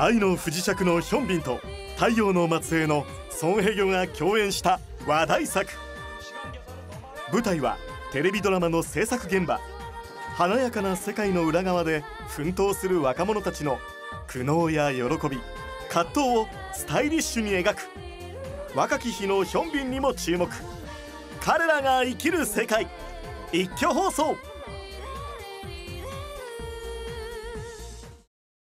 愛の不時着のヒョンビンと太陽の末裔のソン・ヘギョが共演した話題作。舞台はテレビドラマの制作現場。華やかな世界の裏側で奮闘する若者たちの苦悩や喜び葛藤をスタイリッシュに描く。若き日のヒョンビンにも注目。彼らが生きる世界。一挙放送。